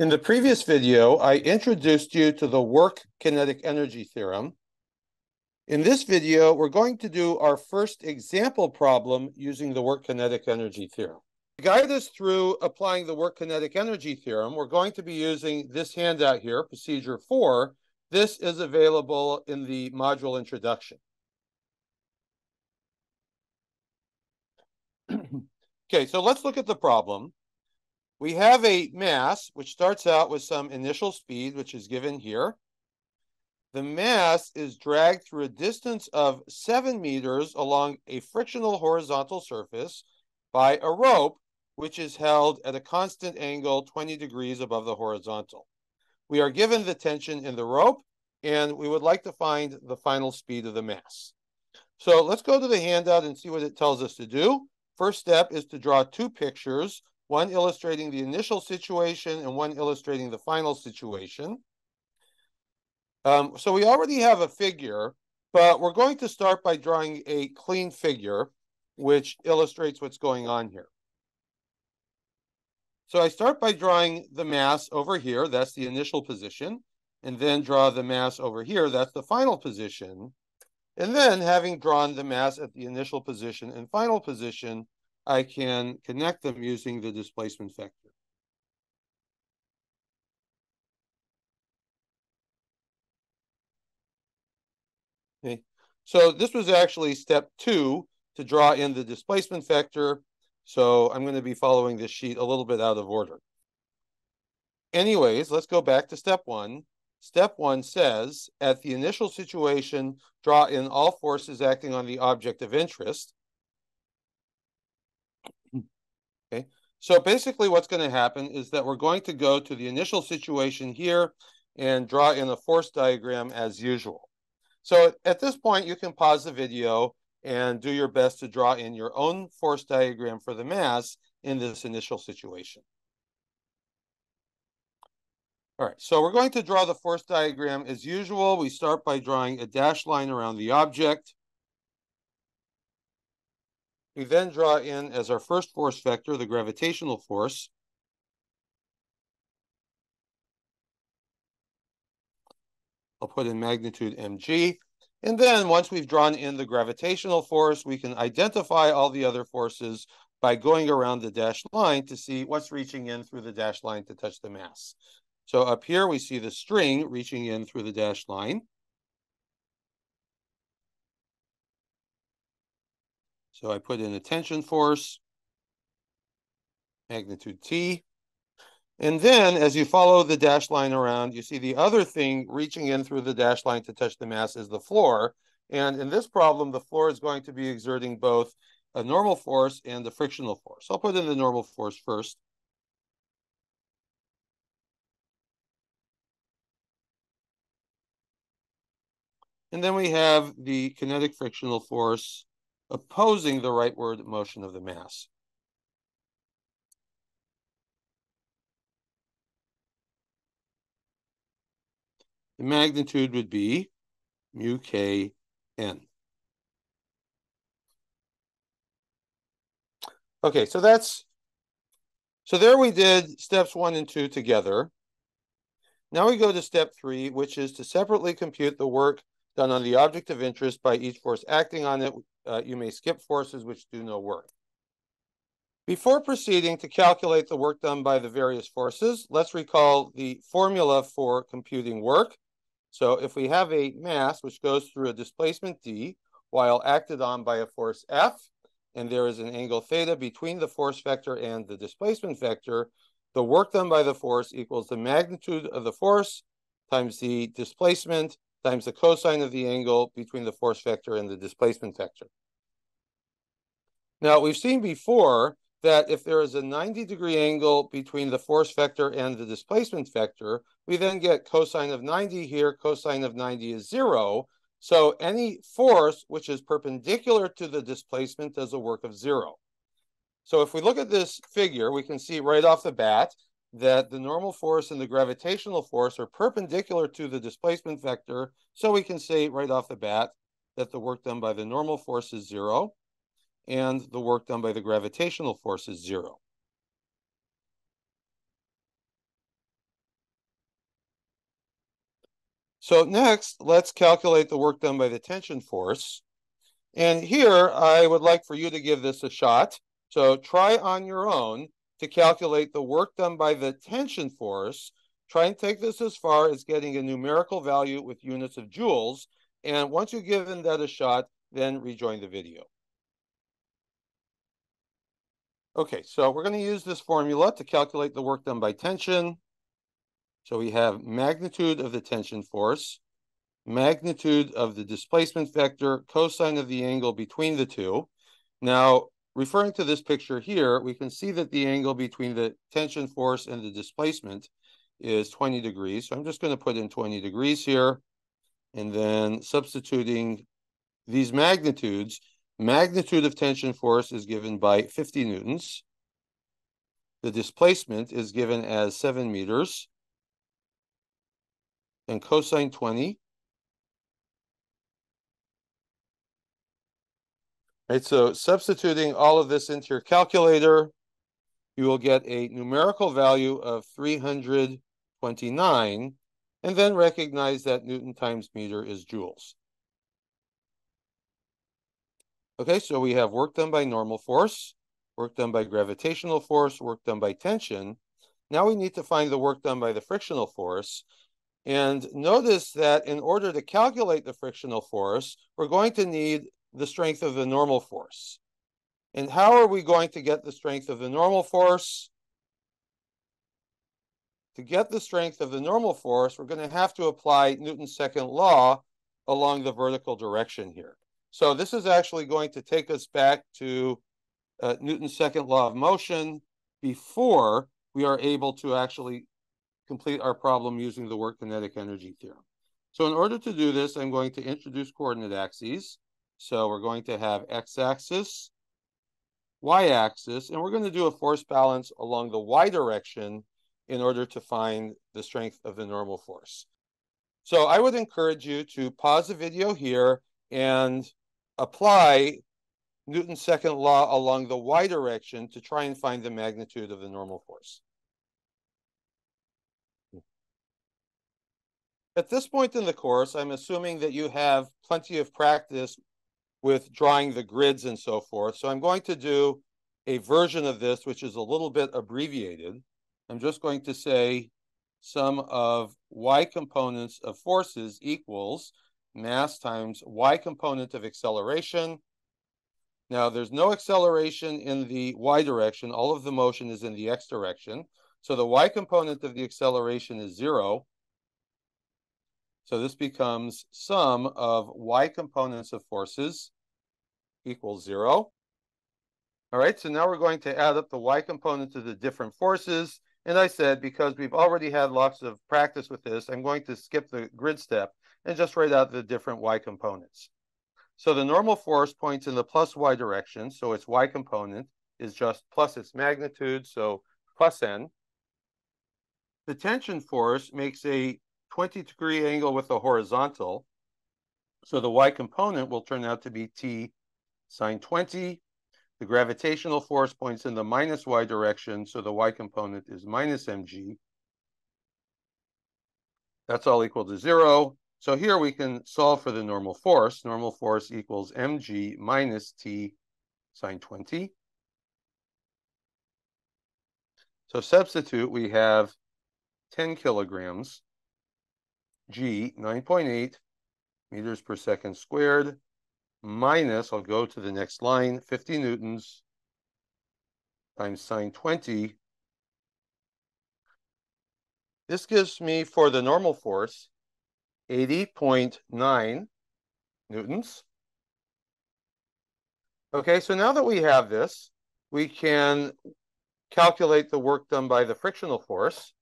In the previous video, I introduced you to the work kinetic energy theorem. In this video, we're going to do our first example problem using the work kinetic energy theorem. To guide us through applying the work kinetic energy theorem, we're going to be using this handout here, procedure four. This is available in the module introduction. okay, so let's look at the problem we have a mass which starts out with some initial speed, which is given here. The mass is dragged through a distance of seven meters along a frictional horizontal surface by a rope, which is held at a constant angle 20 degrees above the horizontal. We are given the tension in the rope, and we would like to find the final speed of the mass. So let's go to the handout and see what it tells us to do. First step is to draw two pictures one illustrating the initial situation and one illustrating the final situation. Um, so we already have a figure, but we're going to start by drawing a clean figure, which illustrates what's going on here. So I start by drawing the mass over here, that's the initial position, and then draw the mass over here, that's the final position. And then having drawn the mass at the initial position and final position, I can connect them using the displacement vector. Okay, so this was actually step two to draw in the displacement vector. So I'm going to be following this sheet a little bit out of order. Anyways, let's go back to step one. Step one says, at the initial situation, draw in all forces acting on the object of interest. Okay, so basically what's going to happen is that we're going to go to the initial situation here and draw in a force diagram as usual. So at this point, you can pause the video and do your best to draw in your own force diagram for the mass in this initial situation. All right, so we're going to draw the force diagram as usual. We start by drawing a dashed line around the object. We then draw in as our first force vector the gravitational force. I'll put in magnitude mg. And then once we've drawn in the gravitational force, we can identify all the other forces by going around the dashed line to see what's reaching in through the dashed line to touch the mass. So up here, we see the string reaching in through the dashed line. So I put in a tension force, magnitude T. And then as you follow the dashed line around, you see the other thing reaching in through the dashed line to touch the mass is the floor. And in this problem, the floor is going to be exerting both a normal force and the frictional force. I'll put in the normal force first. And then we have the kinetic frictional force opposing the rightward motion of the mass. The magnitude would be mu k n. Okay, so that's, so there we did steps one and two together. Now we go to step three, which is to separately compute the work done on the object of interest by each force acting on it uh, you may skip forces which do no work. Before proceeding to calculate the work done by the various forces, let's recall the formula for computing work. So if we have a mass which goes through a displacement d while acted on by a force F, and there is an angle theta between the force vector and the displacement vector, the work done by the force equals the magnitude of the force times the displacement times the cosine of the angle between the force vector and the displacement vector. Now, we've seen before that if there is a 90 degree angle between the force vector and the displacement vector, we then get cosine of 90 here, cosine of 90 is zero. So any force which is perpendicular to the displacement does a work of zero. So if we look at this figure, we can see right off the bat that the normal force and the gravitational force are perpendicular to the displacement vector. So we can say right off the bat that the work done by the normal force is zero and the work done by the gravitational force is zero. So next, let's calculate the work done by the tension force. And here, I would like for you to give this a shot. So try on your own to calculate the work done by the tension force. Try and take this as far as getting a numerical value with units of joules. And once you've given that a shot, then rejoin the video. Okay, so we're going to use this formula to calculate the work done by tension. So we have magnitude of the tension force, magnitude of the displacement vector, cosine of the angle between the two. Now, referring to this picture here, we can see that the angle between the tension force and the displacement is 20 degrees. So I'm just going to put in 20 degrees here. And then substituting these magnitudes, magnitude of tension force is given by 50 newtons. The displacement is given as 7 meters. And cosine 20. Right, so substituting all of this into your calculator, you will get a numerical value of 329, and then recognize that Newton times meter is joules. Okay, so we have work done by normal force, work done by gravitational force, work done by tension. Now we need to find the work done by the frictional force. And notice that in order to calculate the frictional force, we're going to need the strength of the normal force. And how are we going to get the strength of the normal force? To get the strength of the normal force, we're going to have to apply Newton's second law along the vertical direction here. So this is actually going to take us back to uh, Newton's second law of motion before we are able to actually complete our problem using the work kinetic energy theorem. So in order to do this, I'm going to introduce coordinate axes. So we're going to have x-axis, y-axis, and we're going to do a force balance along the y direction in order to find the strength of the normal force. So I would encourage you to pause the video here and apply Newton's second law along the y direction to try and find the magnitude of the normal force. At this point in the course, I'm assuming that you have plenty of practice with drawing the grids and so forth. So I'm going to do a version of this, which is a little bit abbreviated. I'm just going to say sum of y components of forces equals mass times y component of acceleration. Now, there's no acceleration in the y direction. All of the motion is in the x direction. So the y component of the acceleration is zero. So this becomes sum of y components of forces equals zero. All right, so now we're going to add up the y components of the different forces. And I said, because we've already had lots of practice with this, I'm going to skip the grid step and just write out the different y components. So the normal force points in the plus y direction, so its y component is just plus its magnitude, so plus n. The tension force makes a 20 degree angle with the horizontal, so the y component will turn out to be t sine 20. The gravitational force points in the minus y direction, so the y component is minus mg. That's all equal to zero. So here we can solve for the normal force. Normal force equals mg minus t sine 20. So substitute, we have 10 kilograms, g 9.8 meters per second squared, minus, I'll go to the next line, 50 newtons times sine 20. This gives me, for the normal force, 80.9 newtons. Okay, so now that we have this, we can calculate the work done by the frictional force.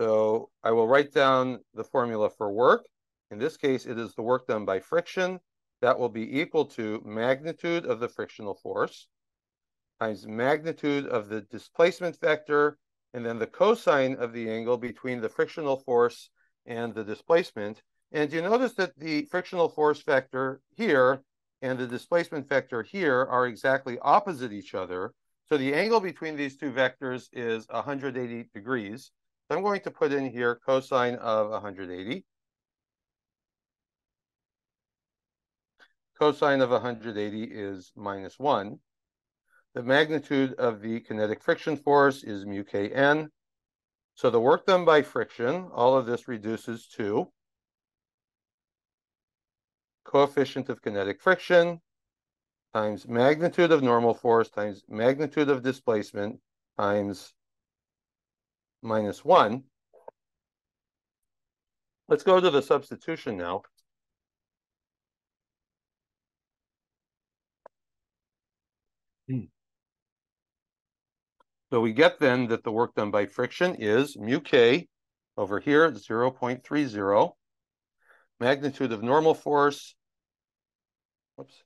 So I will write down the formula for work. In this case, it is the work done by friction. That will be equal to magnitude of the frictional force times magnitude of the displacement vector, and then the cosine of the angle between the frictional force and the displacement. And you notice that the frictional force vector here and the displacement vector here are exactly opposite each other. So the angle between these two vectors is 180 degrees. So I'm going to put in here cosine of 180. Cosine of 180 is minus 1. The magnitude of the kinetic friction force is mu kn. So the work done by friction, all of this reduces to coefficient of kinetic friction times magnitude of normal force times magnitude of displacement times minus 1. Let's go to the substitution now. Hmm. So we get then that the work done by friction is mu k over here at 0 0.30. Magnitude of normal force, whoops,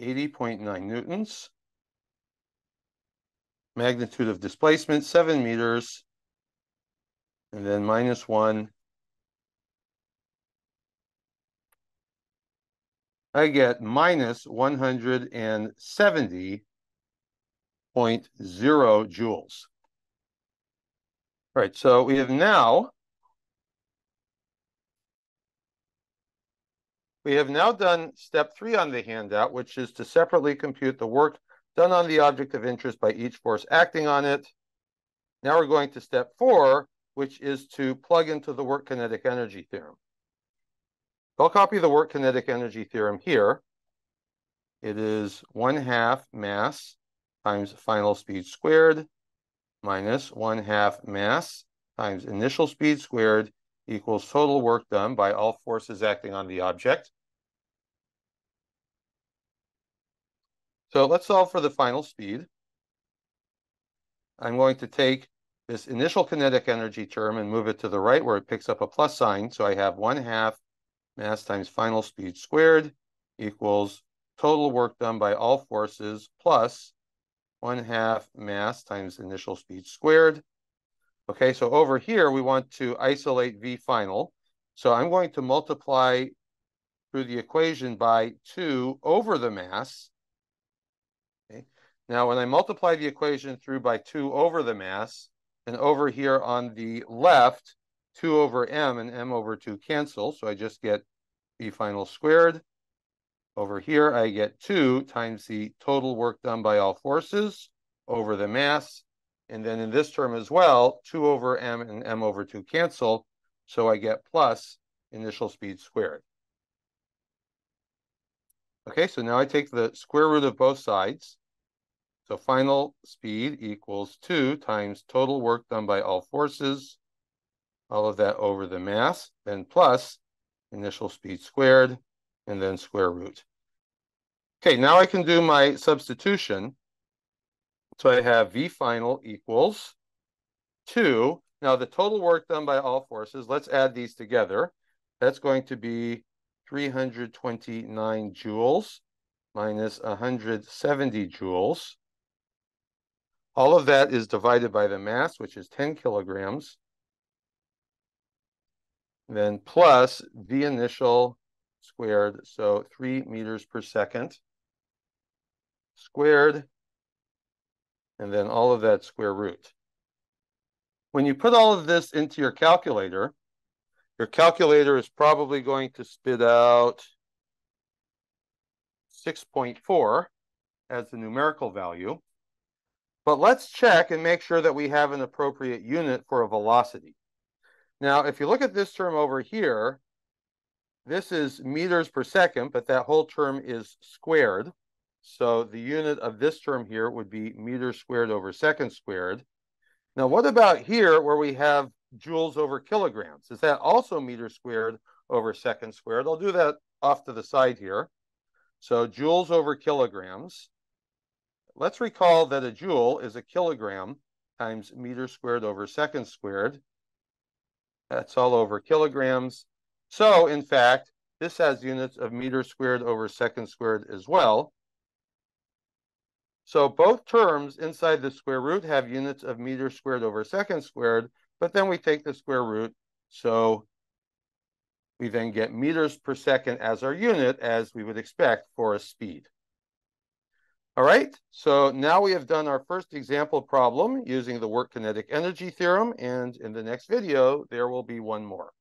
80.9 newtons. Magnitude of displacement, 7 meters. And then minus 1. I get minus 170 joules. All right, so we have now we have now done step three on the handout, which is to separately compute the work done on the object of interest by each force acting on it. Now we're going to step four, which is to plug into the work kinetic energy theorem. I'll copy the work kinetic energy theorem here. It is one half mass times final speed squared minus 1 half mass times initial speed squared equals total work done by all forces acting on the object. So let's solve for the final speed. I'm going to take this initial kinetic energy term and move it to the right where it picks up a plus sign. So I have 1 half mass times final speed squared equals total work done by all forces plus 1 half mass times initial speed squared. Okay, so over here, we want to isolate V final. So I'm going to multiply through the equation by 2 over the mass. Now, when I multiply the equation through by 2 over the mass, and over here on the left, 2 over m and m over 2 cancel. So I just get V final squared. Over here, I get 2 times the total work done by all forces over the mass. And then in this term as well, 2 over m and m over 2 cancel. So I get plus initial speed squared. Okay, so now I take the square root of both sides. So final speed equals 2 times total work done by all forces, all of that over the mass, then plus initial speed squared, and then square root. Okay, now I can do my substitution. So I have V final equals 2. Now the total work done by all forces, let's add these together. That's going to be 329 joules minus 170 joules. All of that is divided by the mass, which is 10 kilograms. Then plus V initial squared, so 3 meters per second squared, and then all of that square root. When you put all of this into your calculator, your calculator is probably going to spit out 6.4 as the numerical value. But let's check and make sure that we have an appropriate unit for a velocity. Now, if you look at this term over here, this is meters per second, but that whole term is squared. So the unit of this term here would be meters squared over second squared. Now, what about here where we have joules over kilograms? Is that also meters squared over second squared? I'll do that off to the side here. So joules over kilograms. Let's recall that a joule is a kilogram times meter squared over second squared. That's all over kilograms. So, in fact, this has units of meter squared over second squared as well. So both terms inside the square root have units of meter squared over second squared, but then we take the square root. So we then get meters per second as our unit, as we would expect for a speed. All right, so now we have done our first example problem using the work kinetic energy theorem, and in the next video, there will be one more.